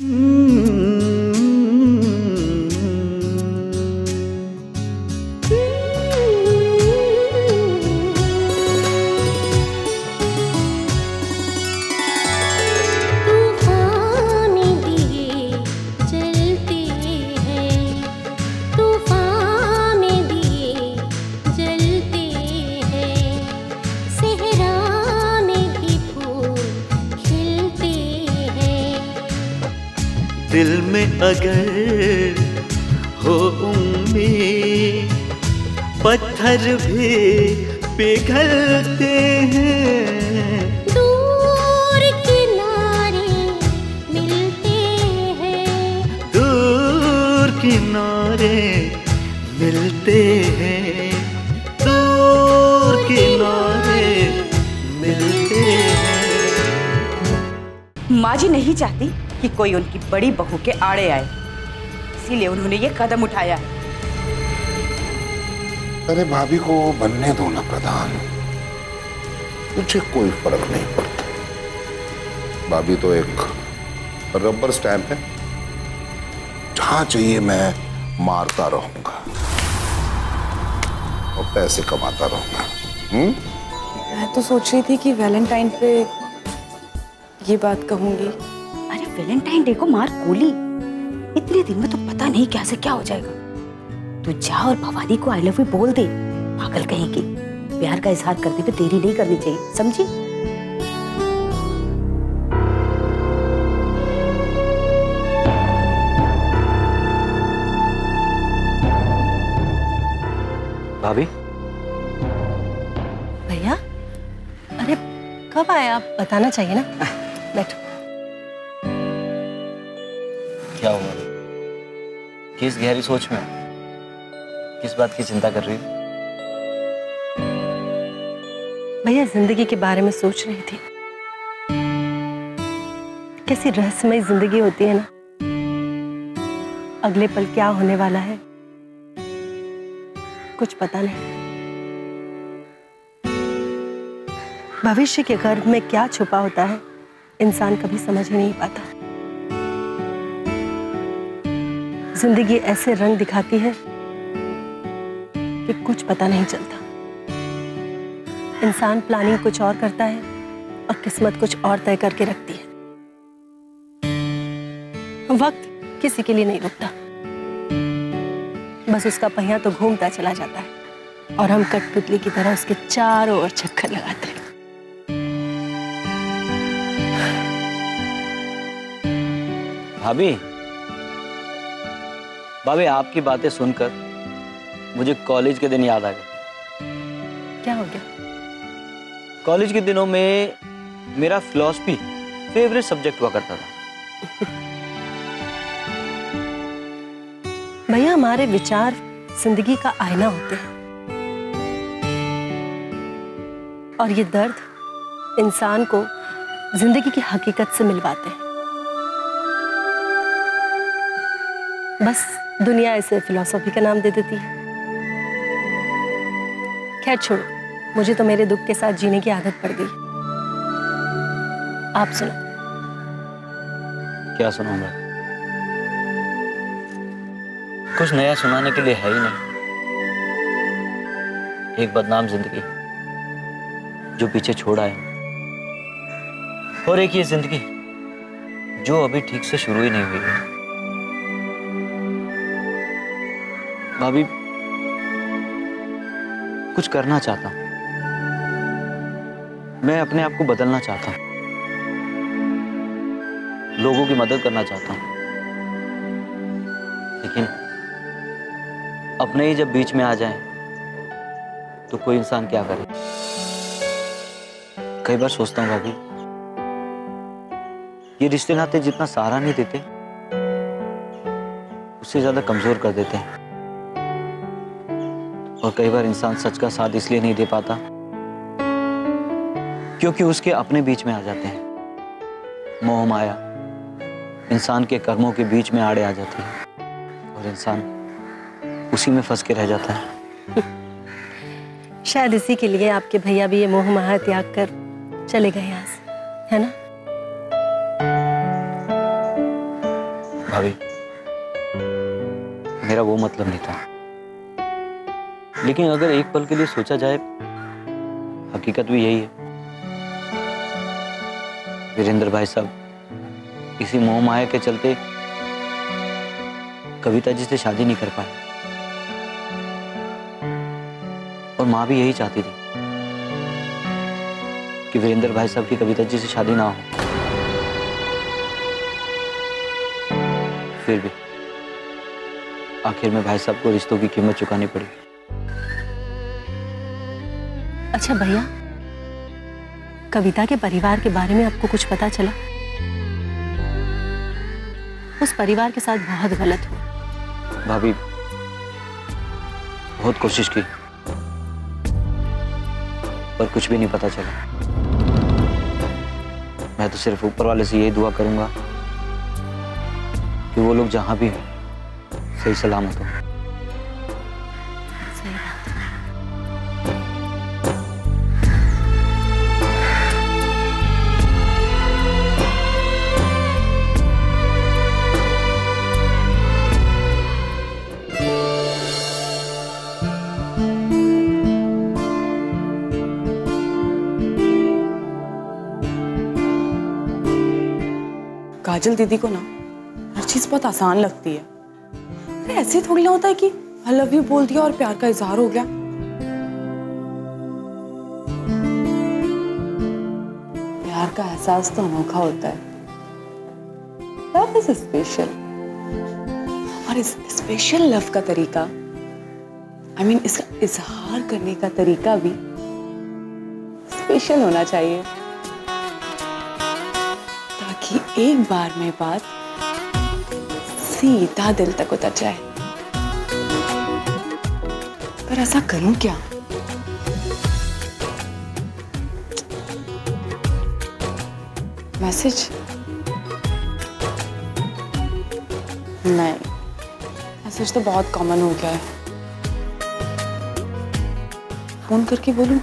Mm. पत्थर भी पिघलते हैं। दूर किनारे मिलते हैं। दूर किनारे मिलते हैं। दूर किनारे मिलते हैं। माँ जी नहीं चाहती कि कोई उनकी बड़ी बहू के आड़े आए। इसीलिए उन्होंने ये कदम उठाया है। अरे भाभी को बनने दो ना प्रधान। मुझे कोई फ़र्क नहीं पड़ता। भाभी तो एक रबर स्टैंप है। जहाँ चाहिए मैं मारता रहूँगा। और पैसे कमाता रहूँगा। हम्म? मैं तो सोच रही थी कि वैलेंटाइन पे ये बात कहूँगी। अरे वैलेंटाइन डे को मार गोली। इतने दिन में तो पता नहीं क्या से क्या हो जाएगा। तू जा और भवानी को आई लव यू बोल दे। पागल कहेगी प्यार का इजहार करने पे देरी नहीं करनी चाहिए समझी? भाभी? भैया अरे कब आए आप? बताना चाहिए ना? बैठो। क्या हुआ? किस गहरी सोच में? किस बात की चिंता कर रही हो? भैया, ज़िंदगी के बारे में सोच रही थी। कैसी रहस्यमय ज़िंदगी होती है ना? अगले पल क्या होने वाला है? कुछ पता नहीं। भविष्य के गर्भ में क्या छुपा होता है, इंसान कभी समझ ही नहीं पाता। ज़िंदगी ऐसे रंग दिखाती है कि कुछ पता नहीं चलता। इंसान प्लानिंग कुछ और करता है और किस्मत कुछ और तय करके रखती है। वक्त किसी के लिए नहीं रुकता। बस उसका पहिया तो घूमता चला जाता है और हम कठपुतली की तरह उसके चारों ओर चक्कर लगाते हैं। भाभी भाभी, आपकी बातें सुनकर मुझे कॉलेज के दिन याद आ गए। क्या हो गया? कॉलेज के दिनों में मेरा फिलॉसफी फेवरेट सब्जेक्ट हुआ करता था। भैया हमारे विचार ज़िंदगी का आईना होते हैं। और ये दर्द इंसान को ज़िंदगी की हकीकत से मिलवाते हैं। बस दुनिया इसे फिलॉसफी का नाम दे देती है। खैर छोड़ो, मुझे तो मेरे दुख के साथ जीने की आदत पड़ गई। आप सुनो। क्या सुनाऊँगा कुछ नया सुनाने के लिए है ही नहीं। एक बदनाम ज़िंदगी जो पीछे छोड़ा है। और एक ये ज़िंदगी जो अभी ठीक से शुरू ही नहीं हुई है। भाभी कुछ करना चाहता। हूँ मैं अपने आप को बदलना चाहता। हूँ लोगों की मदद करना चाहता। हूँ लेकिन अपने ही जब बीच में आ जाए तो कोई इंसान क्या करे? कई बार सोचता हूँ भाभी, ये रिश्ते नाते जितना सहारा नहीं देते, उससे ज़्यादा कमज़ोर कर देते हैं। और कई बार इंसान सच का साथ इसलिए नहीं दे पाता क्योंकि उसके अपने बीच में आ जाते हैं। मोह माया इंसान के कर्मों के बीच में आड़े आ जाती है और इंसान उसी में फंस के रह जाता है। शायद इसी के लिए आपके भैया भी ये मोह माया त्याग कर चले गए यहाँ से है ना? भाभी मेरा वो मतलब नहीं था। लेकिन अगर एक पल के लिए सोचा जाए, हकीकत भी यही है। वीरेंद्र भाई साहब, इसी मोह माया के चलते कविता जी से शादी नहीं कर पाए। और माँ भी यही चाहती थी कि वीरेंद्र भाई साहब की कविता जी से शादी ना हो। फिर भी आखिर में भाई साहब को रिश्तों की कीमत चुकानी पड़ी। अच्छा भैया, कविता के परिवार के बारे में आपको कुछ पता चला? उस परिवार के साथ बहुत गलत हुआ। भाभी, बहुत कोशिश की, पर कुछ भी नहीं पता चला। मैं तो सिर्फ़ ऊपर वाले से यही दुआ करूँगा कि वो लोग जहाँ भी हो, सही सलामत हो। काजल दीदी को ना, हर चीज़ बहुत आसान लगती है। अरे ऐसे थोड़ी ना होता है कि आई लव यू बोल दिया और प्यार का इजहार हो गया। प्यार का एहसास तो अनोखा होता है। लव इज़ स्पेशल और इस स्पेशल लव का तरीका आई मीन इसका इजहार करने का तरीका भी स्पेशल होना चाहिए। एक बार में बात सीधा दिल तक उतर जाए। पर ऐसा करूँ क्या? मैसेज? नहीं। मैसेज तो बहुत कॉमन हो गया है। फ़ोन करके बोलूँ?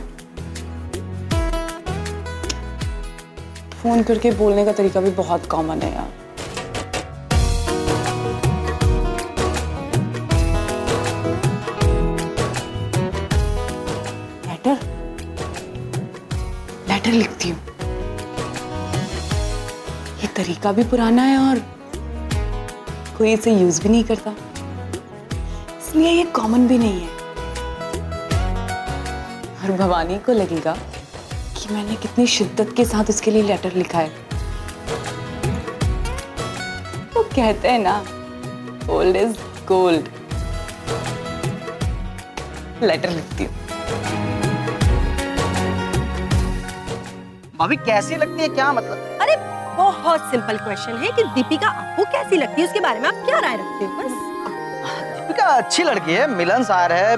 फ़ोन करके बोलने का तरीका भी बहुत कॉमन है यार। लेटर लेटर लिखती हूँ। ये तरीका भी पुराना है और कोई इसे यूज़ भी नहीं करता। इसलिए ये कॉमन भी नहीं है। और भवानी को लगेगा कि मैंने कितनी शिद्दत के साथ उसके लिए लेटर लिखा है। वो कहते हैं ना ओल्ड इज़ गोल्ड लेटर लिखती हूँ। भाभी कैसी लगती है? क्या मतलब? अरे बहुत सिंपल क्वेश्चन है कि दीपिका आपको कैसी लगती है? उसके बारे में आप क्या राय रखते हो? बस। दीपिका अच्छी लड़की है मिलनसार है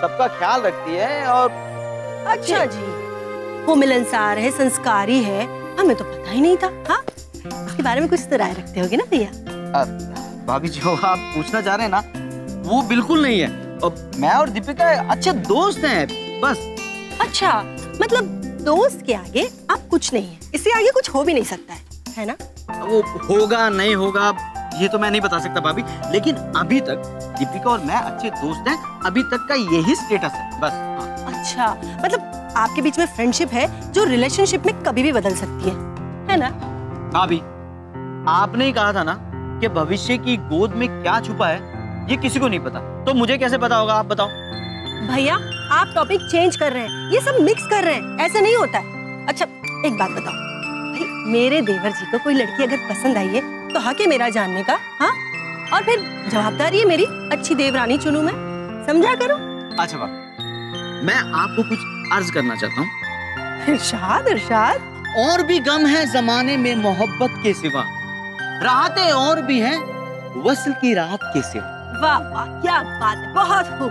सबका ख्याल रखती है और अच्छा जी। वो मिलनसार है संस्कारी है। हमें तो पता ही नहीं था। हाँ उसके बारे में कुछ तो राय रखते होगे ना भैया? भाभी जो आप पूछना चाह रहे हैं ना वो बिल्कुल नहीं है। और मैं और दीपिका अच्छे दोस्त हैं बस। अच्छा मतलब दोस्त के आगे आप कुछ नहीं है। इससे आगे कुछ हो भी नहीं सकता है है ना? वो होगा नहीं होगा ये तो मैं नहीं बता सकता भाभी। लेकिन अभी तक दीपिका और मैं अच्छे दोस्त हैं अभी तक का यही स्टेटस है बस। अच्छा मतलब आपके बीच में फ्रेंडशिप है जो रिलेशनशिप में कभी भी बदल सकती है। है ना? भाभी आपने ही कहा था ना कि भविष्य की गोद में क्या छुपा है ये किसी को नहीं पता। तो मुझे कैसे पता होगा आप बताओ। भैया आप टॉपिक चेंज कर रहे हैं ये सब मिक्स कर रहे हैं ऐसा नहीं होता है। अच्छा एक बात बताओ। भाई मेरे देवर जी को कोई लड़की अगर पसंद आई है तो हक है मेरा जानने का हाँ? और फिर जवाबदारी है मेरी अच्छी देवरानी चुनूं मैं। समझा करो? अच्छा भाभी मैं आपको कुछ अर्ज़ करना चाहता हूँ। इरशाद इरशाद। और भी गम है जमाने में मोहब्बत के सिवा। राहतें और भी हैं वसल की राहत के सिवा। वाह वाह क्या बात है बहुत खूब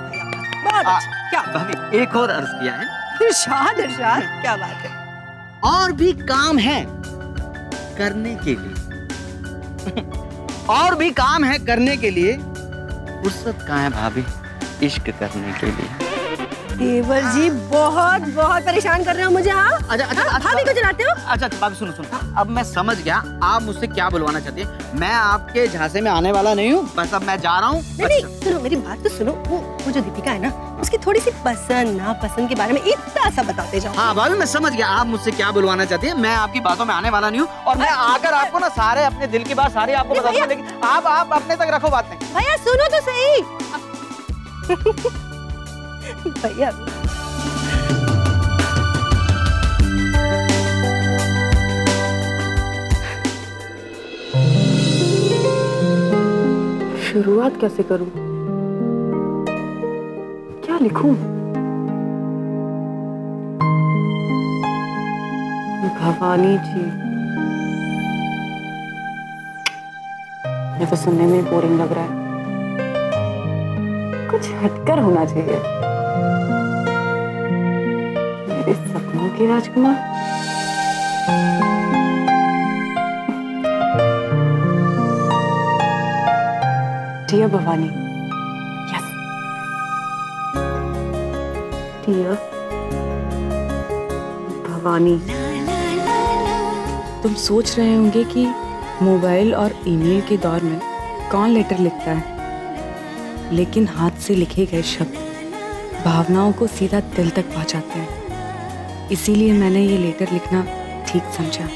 बहुत आ- अच्छा क्या भाभी एक और अर्ज़ किया है। इरशाद इरशाद क्या बात है। और भी काम है करने के लिए। और भी काम है करने के लिए। फुर्सत कहाँ है भाभी? इश्क करने के लिए। देवर जी बहुत बहुत परेशान कर रहे हो मुझे हाँ? अच्छा अच्छा हाँ, अच्छा भाभी को जलाते हो? अच्छा अच्छा भाभी सुनो सुनो। अब मैं समझ गया आप मुझसे क्या बुलवाना चाहती हैं? मैं आपके झांसे में आने वाला नहीं हूँ बस अब मैं जा रहा हूँ। नहीं नहीं सुनो मेरी बात तो सुनो। वो वो जो दीपिका है ना उसकी थोड़ी सी पसंद नापसंद के बारे में इतना सा बताते जाओ। हाँ भाभी मैं समझ गया आप मुझसे क्या बुलवाना चाहती हैं? मैं आपकी बातों में आने वाला नहीं हूँ और मैं आकर आपको ना सारे अपने दिल की बात सारी आपको बता लेकिन आप आप अपने तक रखो बातें। भैया सुनो तो सही। भैया शुरुआत कैसे करूँ? क्या लिखूं? भवानी जी। ये तो सुनने में बोरिंग लग रहा है। कुछ हटकर होना चाहिए। के राजकुमार। Dear Bhavani yes dear Bhavani तुम सोच रहे होंगे कि मोबाइल और ईमेल के दौर में कौन लेटर लिखता है? लेकिन हाथ से लिखे गए शब्द भावनाओं को सीधा दिल तक पहुंचाते हैं। इसीलिए मैंने ये लेटर लिखना ठीक समझा।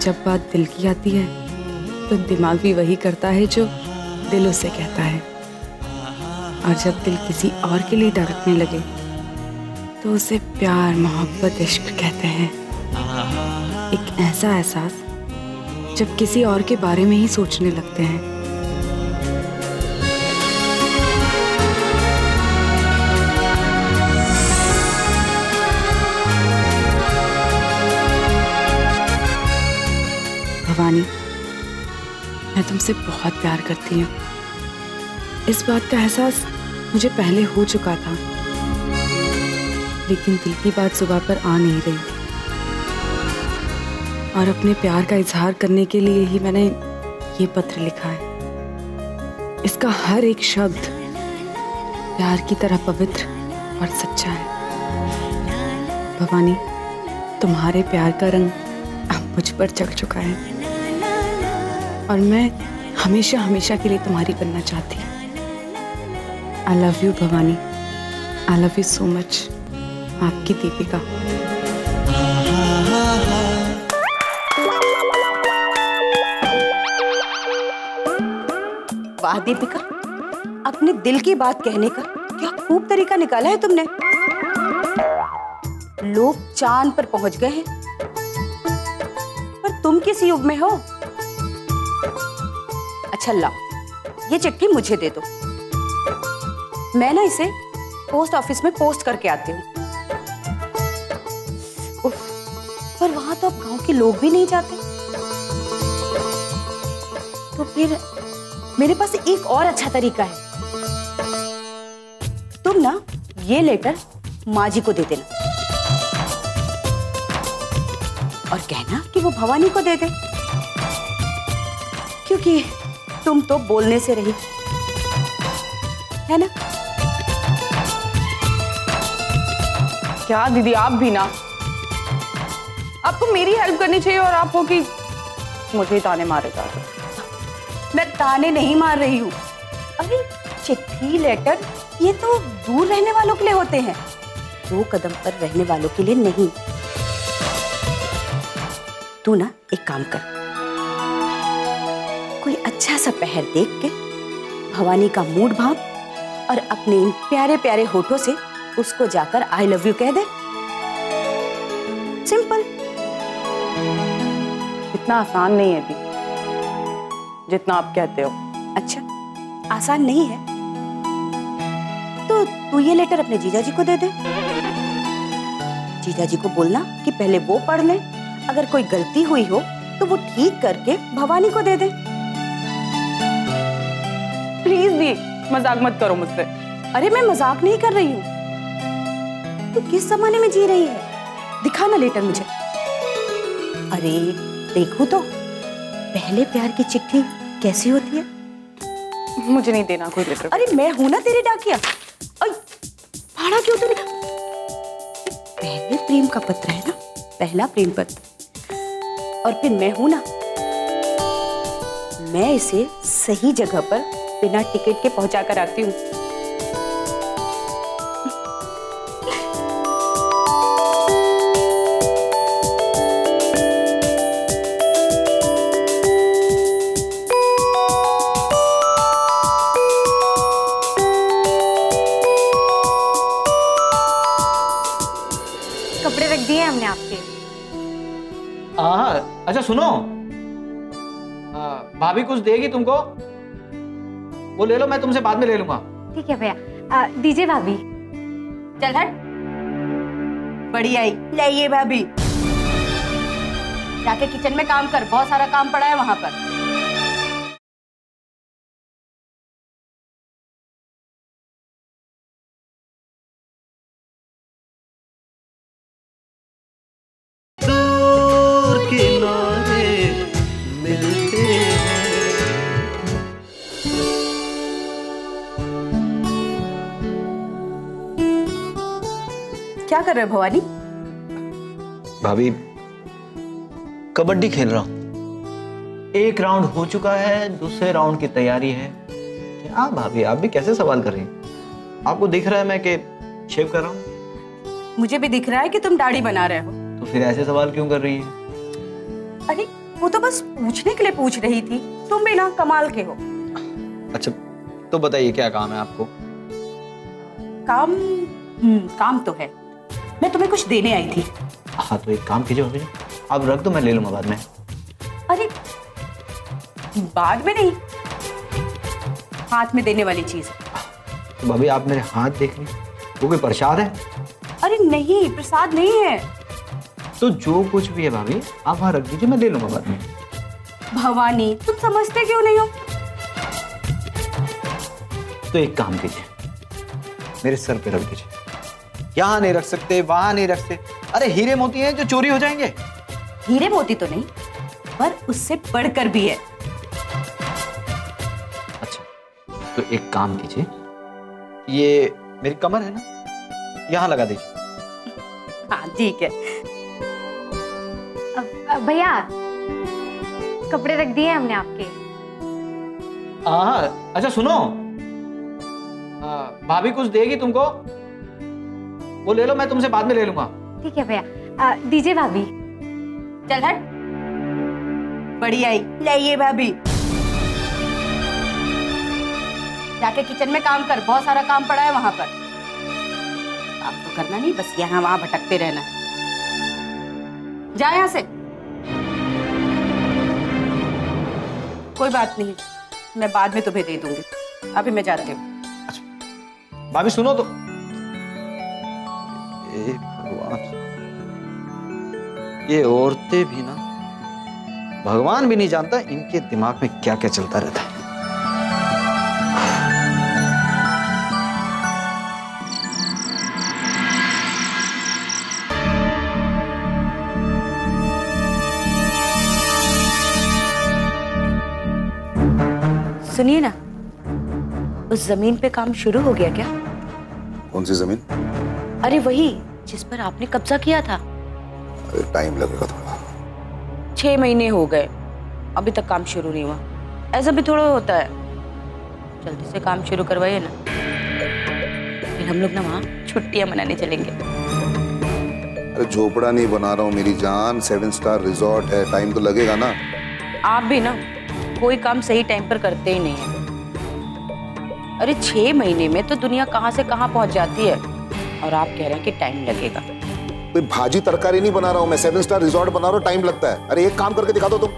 जब बात दिल की आती है तो दिमाग भी वही करता है जो दिल उसे कहता है। और जब दिल किसी और के लिए धड़कने लगे तो उसे प्यार, मोहब्बत, इश्क कहते हैं। एक ऐसा एहसास जब किसी और के बारे में ही सोचने लगते हैं। मैं तुमसे बहुत प्यार करती हूँ। इस बात का एहसास मुझे पहले हो चुका था। लेकिन दिल की बात सुबह पर आ नहीं रही और अपने प्यार का इजहार करने के लिए ही मैंने ये पत्र लिखा है। इसका हर एक शब्द प्यार की तरह पवित्र और सच्चा है। भवानी, तुम्हारे प्यार का रंग अब मुझ पर चढ़ चुका है। और मैं हमेशा हमेशा के लिए तुम्हारी बनना चाहती I love you Bhavani. I love you so much आपकी दीपिका। वाह, दीपिका। अपने दिल की बात कहने का क्या खूब तरीका निकाला है तुमने। लोग चाँद पर पहुँच गए हैं। पर तुम किस युग में हो? अच्छा लाओ ये चिट्ठी मुझे दे दो। मैं ना इसे पोस्ट ऑफ़िस में पोस्ट करके आती हूँ। पर वहाँ तो अब गाँव के लोग भी नहीं जाते। तो फिर मेरे पास एक और अच्छा तरीका है। तुम ना ये लेटर माँ जी को दे देना। और कहना कि वो भवानी को दे दे। क्योंकि तुम तो बोलने से रही। है ना? क्या दीदी, आप भी ना? आपको मेरी हेल्प करनी चाहिए और आप हो कि मुझे ताने मारे जा रहे मैं ताने नहीं मार रही हूँ। अरे, चिट्ठी लेटर ये तो दूर रहने वालों के लिए होते हैं। दो कदम पर रहने वालों के लिए नहीं। तू ना, एक काम कर। कोई अच्छा सा पहर देख के भवानी का मूड भाव और अपने इन प्यारे प्यारे होठों से उसको जाकर आई लव यू कह दे। सिंपल इतना आसान नहीं है दी जितना आप कहते हो। अच्छा आसान नहीं है। तो तू ये लेटर अपने जीजा जी को दे दे। जीजा जी को बोलना कि पहले वो पढ़ ले। अगर कोई गलती हुई हो तो वो ठीक करके भवानी को दे दे। प्लीज़ दी मज़ाक मत करो मुझसे। अरे मैं मज़ाक नहीं कर रही हूँ। तू किस जमाने में जी रही है? दिखा ना लेटर मुझे। अरे देखो तो। पहले प्यार की चिट्ठी कैसी होती है? मुझे नहीं देना कोई लेटर। अरे मैं हूँ ना तेरी डाकिया। फाड़ा क्यों तूने? पहले प्रेम का पत्र है ना? पहला प्रेम पत्र। और फिर मैं हूँ ना। मैं इसे सही जगह पर बिना टिकट के पहुँचा कर आती हूँ। कपड़े रख दिए हमने आपके। अच्छा सुनो। भाभी कुछ देगी तुमको? वो ले लो मैं तुमसे बाद में ले लूँगा। ठीक है भैया। दीजिए भाभी। चल हट। बड़ी आई लाइए भाभी। जाके किचन में काम कर बहुत सारा काम पड़ा है वहाँ पर। क्या कर रहे हो भवानी? भाभी कबड्डी खेल रहा हूँ। एक राउंड हो चुका है दूसरे राउंड की तैयारी है। क्या भाभी आप भी कैसे सवाल कर रही हैं? आपको दिख रहा है मैं कि शेव कर रहा हूँ? मुझे भी दिख रहा है कि तुम दाढ़ी बना रहे हो। तो फिर ऐसे सवाल क्यों कर रही है? अरे वो तो बस पूछने के लिए पूछ रही थी। तुम भी ना कमाल के हो। अच्छा तो बताइए क्या काम है आपको? काम हम्म काम तो है। मैं तुम्हें कुछ देने आई थी। हाँ तो एक काम कीजिए भाभी आप रख दो मैं ले लूँगा बाद में। अरे बाद में नहीं। हाथ में देने वाली चीज़। तो भाभी आप मेरे हाथ देख रही वो कोई प्रसाद है? अरे नहीं प्रसाद नहीं है। तो जो कुछ भी है भाभी आप वहाँ रख दीजिए मैं ले लूँगा बाद में। भवानी तुम समझते क्यों नहीं हो? तो एक काम कीजिए। मेरे सर पे रख दीजिए। यहाँ नहीं रख सकते वहाँ नहीं रख सकते अरे हीरे मोती हैं जो चोरी हो जाएँगे। हीरे मोती तो नहीं पर उससे बढ़कर भी है। अच्छा तो एक काम कीजिए। ये मेरी कमर है ना? यहाँ लगा दीजिए। हाँ ठीक है। भैया कपड़े रख दिए हमने आपके। हाँ अच्छा सुनो। भाभी कुछ देगी तुमको? वो ले लो मैं तुमसे बाद में ले लूँगा। ठीक है भैया। दीजिए भाभी। चल हट। बड़ी आई लाइए भाभी। जाके किचन में काम कर बहुत सारा काम पड़ा है वहाँ पर। काम तो करना नहीं बस यहाँ वहाँ भटकते रहना। जा यहाँ से। कोई बात नहीं मैं बाद में तुम्हें दे दूँगी। अभी मैं जाती हूँ। भाभी सुनो तो। ए भगवान। ये औरतें भी ना भगवान भी नहीं जानता इनके दिमाग में क्या क्या चलता रहता है। सुनिए ना उस ज़मीन पे काम शुरू हो गया क्या? कौन सी ज़मीन? अरे वही जिस पर आपने कब्जा किया था। अरे टाइम लगेगा थोड़ा। छह महीने हो गए। अभी तक काम शुरू नहीं हुआ। ऐसा भी थोड़ा होता है। जल्दी से काम शुरू करवाइए ना। फिर हम लोग ना वहाँ छुट्टियाँ मनाने चलेंगे। अरे झोपड़ा नहीं बना रहा हूँ मेरी जान। सेवन स्टार रिजॉर्ट है। टाइम तो लगेगा ना। आप भी ना कोई काम सही टाइम पर करते ही नहीं है। अरे छह महीने में तो दुनिया कहाँ से कहाँ पहुँच जाती है? और आप कह रहे हैं कि टाइम लगेगा। कोई भाजी तरकारी नहीं बना रहा हूँ मैं सेवन स्टार रिजॉर्ट बना रहा हूँ टाइम लगता है। अरे एक काम करके दिखा दो तुम।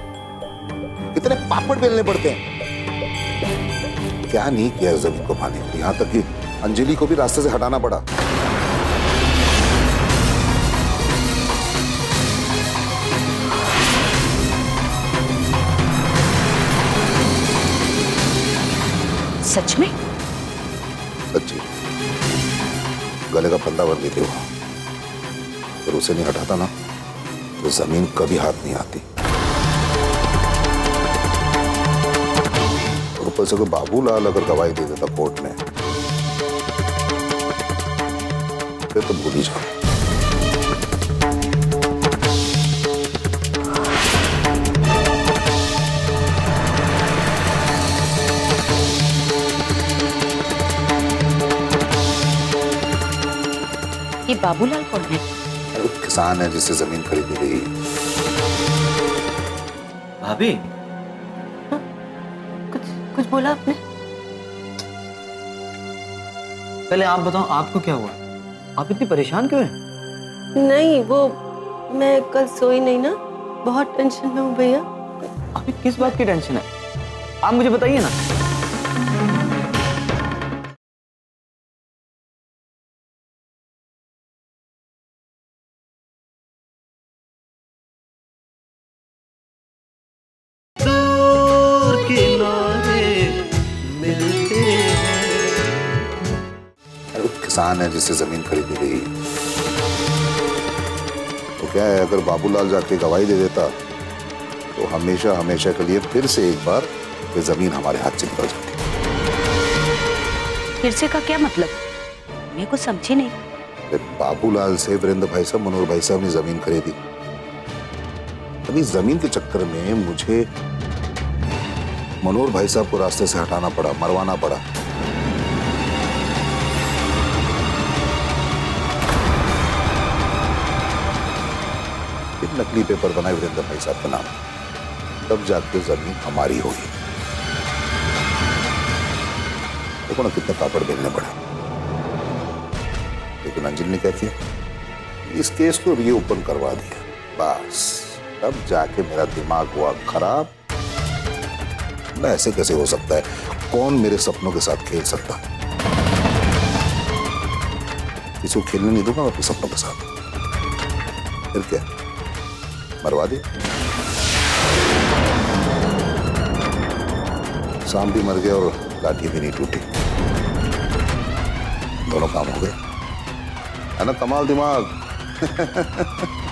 कितने पापड़ बेलने पड़ते हैं। क्या नहीं किया ज़मीन को पाने यहाँ तक कि अंजलि को भी रास्ते से हटाना पड़ा। सच में? सच्ची गले का फंदा भर देते हो। अगर उसे नहीं हटाता ना तो ज़मीन कभी हाथ नहीं आती। ऊपर से कोई बाबूलाल अगर गवाही दे देता कोर्ट में, फिर तो भूल ही जाओ। बाबूलाल कौन है किसान है जिससे ज़मीन खरीदी गई। भाभी। कुछ कुछ बोला आपने? पहले आप बताओ आपको क्या हुआ? आप इतनी परेशान क्यों हैं? नहीं वो मैं कल सोई नहीं ना। बहुत टेंशन में हूँ भैया। अभी किस बात की टेंशन है? आप मुझे बताइए ना। किसान है जिससे ज़मीन खरीदी गई। तो क्या है अगर बाबूलाल जाके गवाही दे देता तो हमेशा हमेशा के लिए फिर से एक बार ये ज़मीन हमारे हाथ से निकल जाती। फिर से का क्या मतलब? मैं कुछ समझी नहीं। बाबूलाल से वीरेंद्र भाई साहब मनोहर भाई साहब ने ज़मीन खरीदी। अभी ज़मीन के चक्कर में मुझे मनोहर भाई साहब को रास्ते से हटाना पड़ा मरवाना पड़ा। फिर नकली पेपर बनाए वीरेंद्र भाई साहब का नाम। तब जाके ज़मीन हमारी होगी। देखो ना कितने पापड़ बेलने पड़े। लेकिन अंजलि ने क्या किया? इस केस को रीओपन करवा दिया। बस, तब जाके मेरा दिमाग हुआ खराब। मैं ऐसे कैसे हो सकता है? कौन मेरे सपनों के साथ खेल सकता? किसी को खेलने नहीं दूँगा अपने सपनों के साथ। फिर क्या? मरवा दिया शाम भी मर गया और लाठी भी नहीं टूटी। दोनों काम हो गए। है ना, कमाल दिमाग।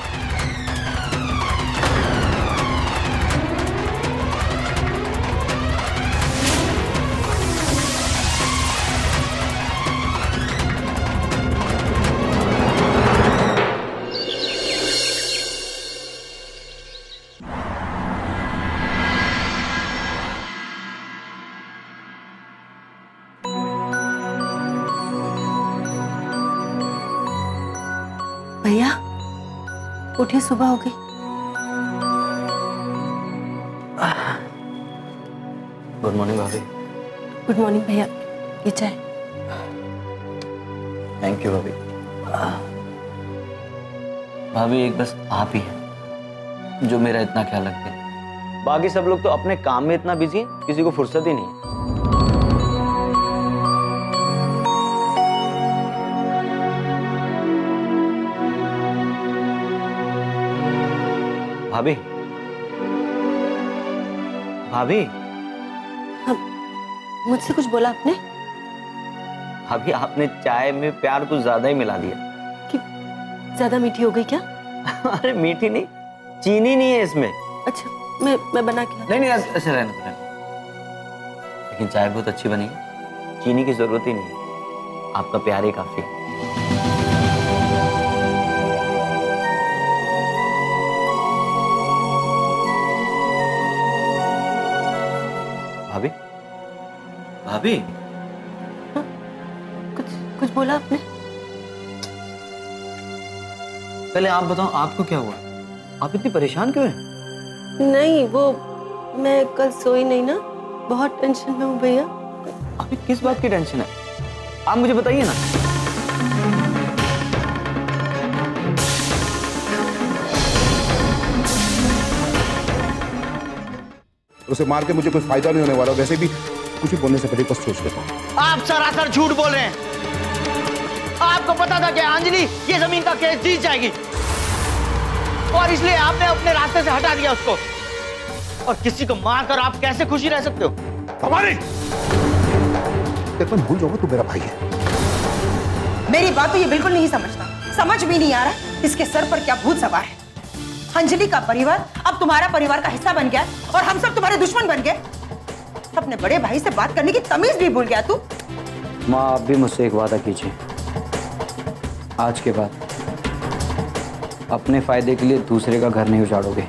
सुबह हो गई। गुड मॉर्निंग भाभी। गुड मॉर्निंग भैया। ये चाय। थैंक यू भाभी। भाभी एक बस आप ही हैं जो मेरा इतना ख्याल रखते हैं। बाकी सब लोग तो अपने काम में इतना बिज़ी हैं किसी को फुर्सत ही नहीं है। भाभी। भाभी। मुझसे कुछ बोला आपने? भाभी आपने चाय में प्यार कुछ ज़्यादा ही मिला दिया। कि ज़्यादा मीठी हो गई क्या? अरे मीठी नहीं चीनी नहीं है इसमें। अच्छा मैं मैं बना के नहीं नहीं ऐसे ऐसे रहने दो, लेकिन चाय बहुत अच्छी बनी है चीनी की ज़रूरत ही नहीं आपका प्यार ही काफ़ी है। भाभी? भाभी? कुछ कुछ बोला आपने? पहले आप बताओ आपको क्या हुआ? आप इतनी परेशान क्यों हैं? नहीं वो मैं कल सोई नहीं ना बहुत टेंशन में हूँ भैया। अभी किस बात की टेंशन है? आप मुझे बताइए ना। उसे मार के मुझे कोई फ़ायदा नहीं होने वाला। वैसे भी कुछ भी बोलने से पहले कुछ सोच लेता हूँ। आप सरासर झूठ बोल रहे हैं। आपको पता था कि अंजलि ये ज़मीन का केस जीत जाएगी। और इसलिए आपने अपने रास्ते से हटा दिया उसको। और किसी को मारकर आप कैसे खुशी रह सकते हो? हमारी भूल जाओगे तू मेरा भाई है। मेरी बात तो ये बिल्कुल नहीं समझता। समझ भी नहीं आ रहा इसके सर पर क्या भूत सवार है। अंजलि का परिवार, अब तुम्हारा परिवार का हिस्सा बन गया और हम सब तुम्हारे दुश्मन बन गए। अपने बड़े भाई से बात करने की तमीज भी भूल गया तू। माँ, आप भी मुझसे एक वादा कीजिए। आज के बाद अपने फ़ायदे के लिए दूसरे का घर नहीं उजाड़ोगे।